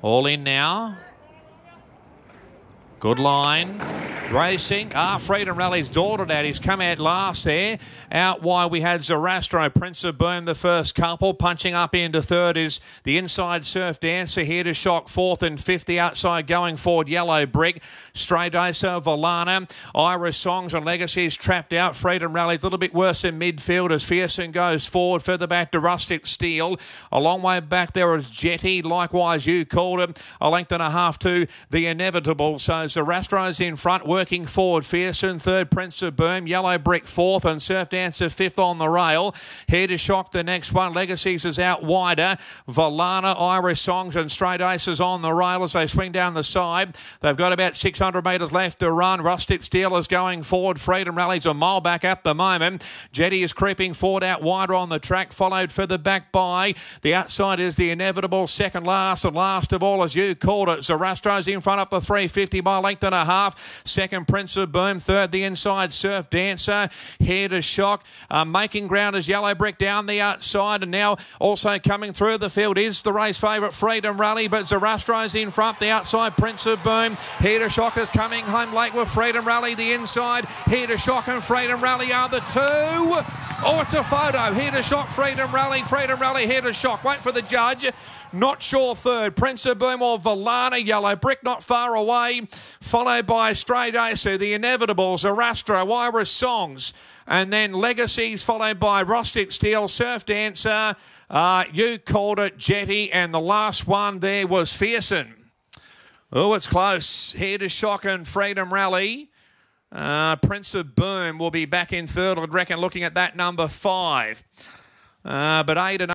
All in now. Good line. Racing. Ah, Freedom Rally's dawdled out. He's come out last there. Out wide, we had Zarastro, Prince of Boom, the first couple. Punching up into third is the inside surf dancer here to shock fourth and fifth. The outside going forward, Yellow Brick. Straight Iso, Volana. Iris Songs and Legacies trapped out. Freedom Rally a little bit worse in midfield as Fearson goes forward. Further back to Rustic Steel. A long way back there is Jetty. Likewise, you called him. A length and a half to the inevitable. So Zarastro's in front, working forward. Fearson third, Prince of Boom, Yellow Brick fourth, and Surf Dancer fifth on the rail. Here to shock the next one. Legacies is out wider. Volana, Iris Songs, and Straight Aces on the rail as they swing down the side. They've got about 600 metres left to run. Rustic Steel is going forward. Freedom Rally's a mile back at the moment. Jetty is creeping forward out wider on the track, followed further back by. The outside is the inevitable second last, and last of all, as you called it, Zarastro's in front up the 350 by length and a half. Prince of Boom. Third, the inside Surf Dancer. Here to shock. Uh, making ground as Yellow Brick down the outside. And now also coming through the field is the race favourite Freedom Rally. But Zarastro's in front. The outside Prince of Boom. Here to shock is coming home late with Freedom Rally. The inside. Here to shock and Freedom Rally are the two. Oh, it's a photo. Here to shock, Freedom Rally. Freedom Rally here to shock. Wait for the judge. Not sure third. Prince of Boom or Valana. Yellow Brick not far away. Followed by Straight Ace. The Inevitables. Zarastro. Iris Songs. And then Legacies followed by Rustic Steel. Surf Dancer. Uh, you called it Jetty. And the last one there was Fearson. Oh, it's close. Here to shock and Freedom Rally. Uh, Prince of Boom will be back in third, I'd reckon, looking at that number five. Uh, but eight and